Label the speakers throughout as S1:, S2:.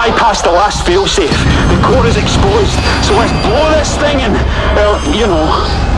S1: bypassed the last failsafe. The core is exposed, so let's blow this thing and, well, you know.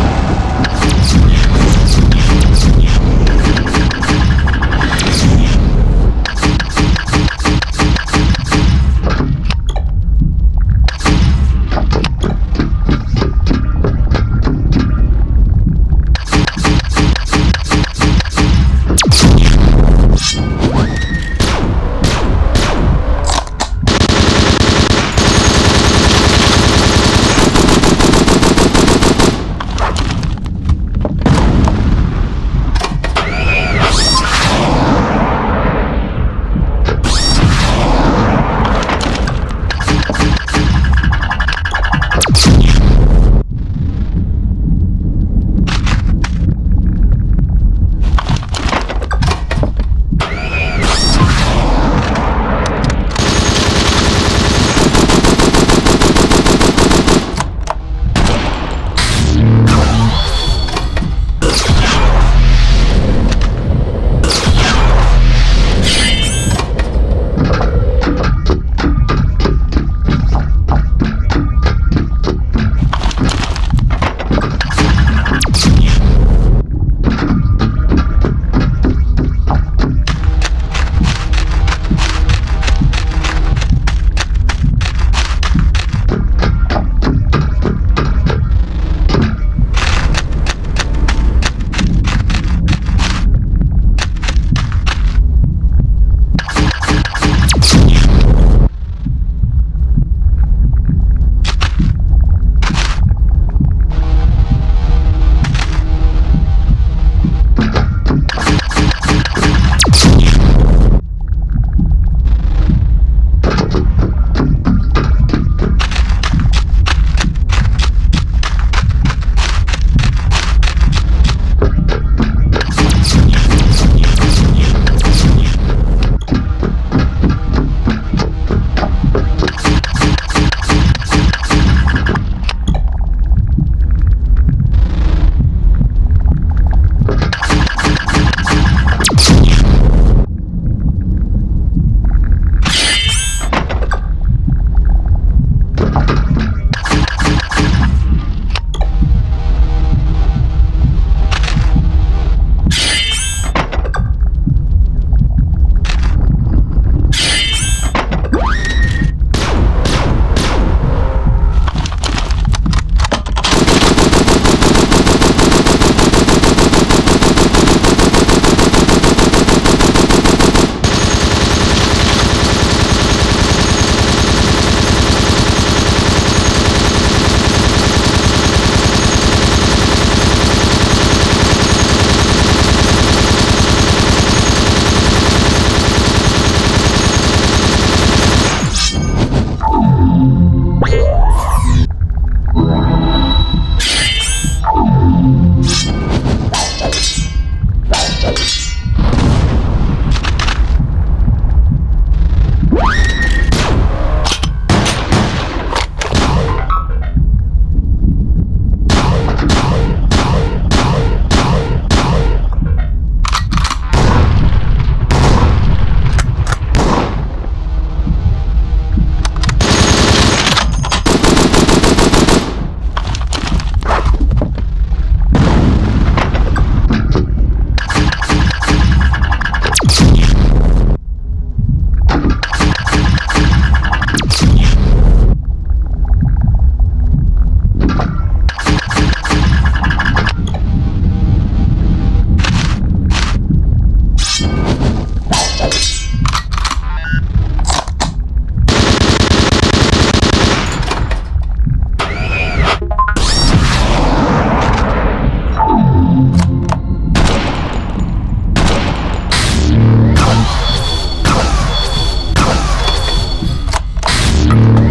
S1: you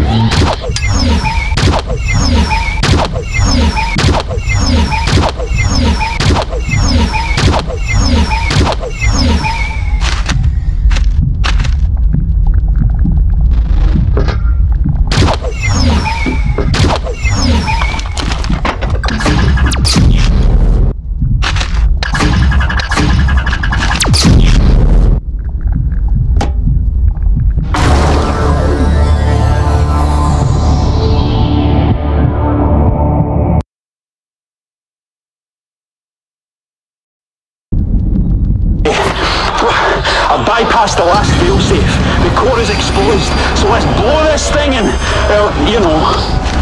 S1: past the last failsafe. The core is exposed, so let's blow this thing and, well, you know.